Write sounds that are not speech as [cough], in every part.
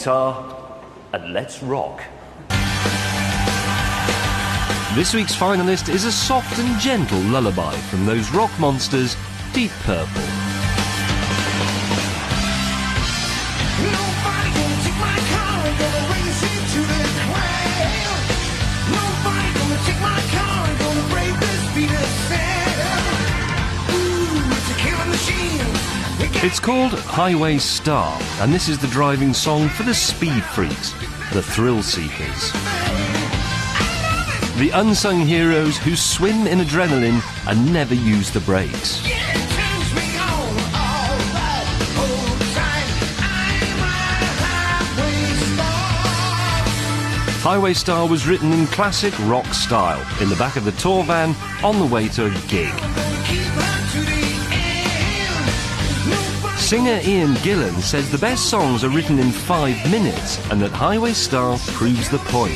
guitar and let's rock. This week's finalist is a soft and gentle lullaby from those rock monsters, Deep Purple. It's called Highway Star, and this is the driving song for the speed freaks, the thrill seekers. The unsung heroes who swim in adrenaline and never use the brakes. Highway Star was written in classic rock style, in the back of the tour van on the way to a gig. Singer Ian Gillan says the best songs are written in five minutes and that Highway Star proves the point.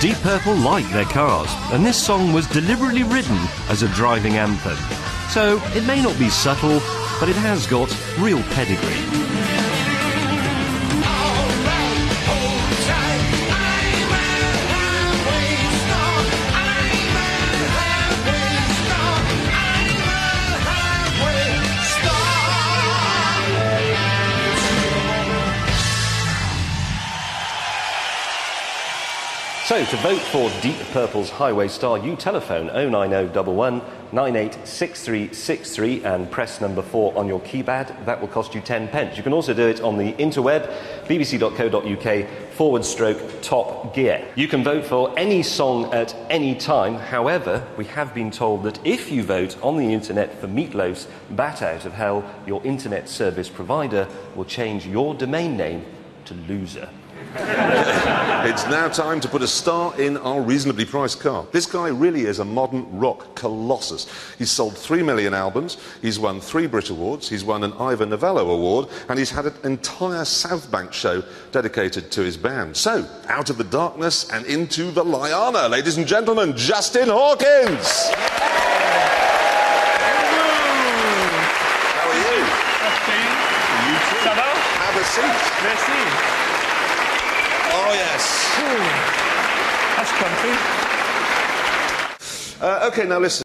Deep Purple like their cars, and this song was deliberately written as a driving anthem. So it may not be subtle, but it has got real pedigree. So, to vote for Deep Purple's Highway Star, you telephone 09011 986363 and press number 4 on your keypad. That will cost you 10 pence. You can also do it on the interweb, bbc.co.uk forward stroke top gear. You can vote for any song at any time. However, we have been told that if you vote on the internet for Meatloaf's Bat Out of Hell, your internet service provider will change your domain name to Loser. [laughs] it's now time to put a star in our reasonably priced car. This guy really is a modern rock colossus. He's sold three million albums, he's won three Brit Awards, he's won an Ivor Novello Award, and he's had an entire South Bank show dedicated to his band. So, out of the darkness and into the Liana, ladies and gentlemen, Justin Hawkins! How are you? Have a seat. Merci. Oh, yes. That's comfy. Uh, okay, now listen.